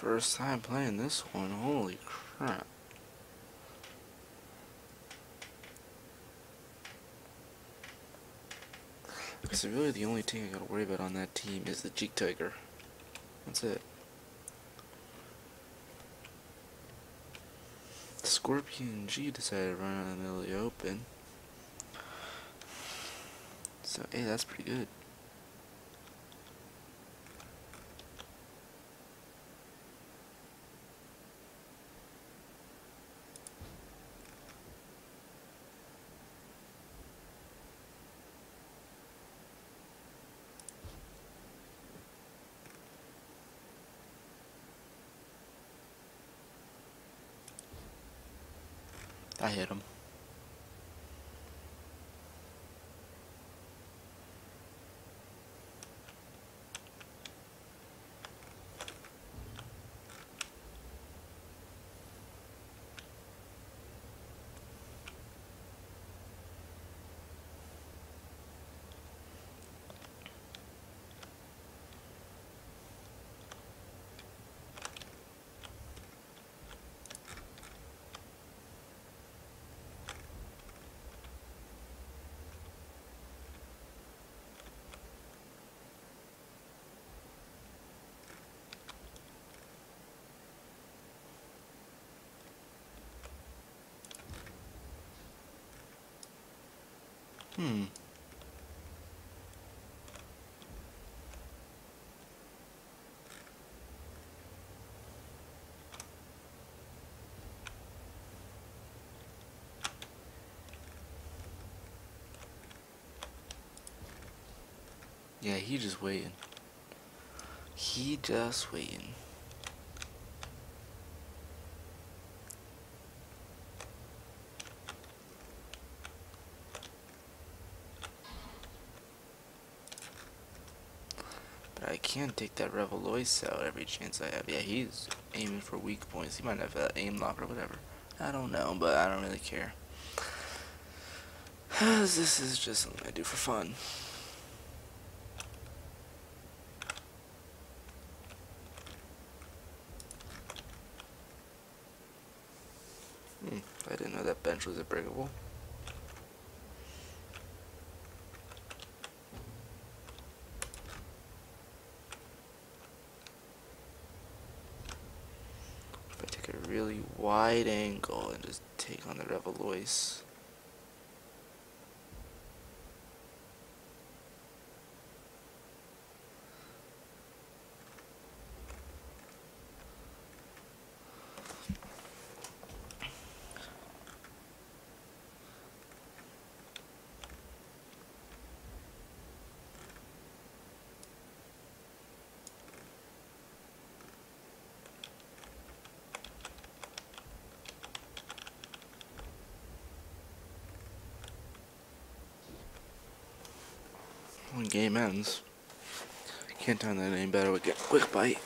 first time playing this one. Holy crap. Because really the only thing I gotta worry about on that team is the Jeek Tiger. That's it. Skorpion G decided to run out in the middle of the open. So, hey, that's pretty good. I hit him. Hmm. Yeah, he just waiting. He just waiting. I can't take that Reveloise out every chance I have. Yeah, he's aiming for weak points. He might have an aim lock or whatever. I don't know, but I don't really care. this is just something I do for fun. Hmm, I didn't know that bench was unbreakable. If a really wide angle and just take on the Reveloise. Game ends, can't time that any better with quick bite.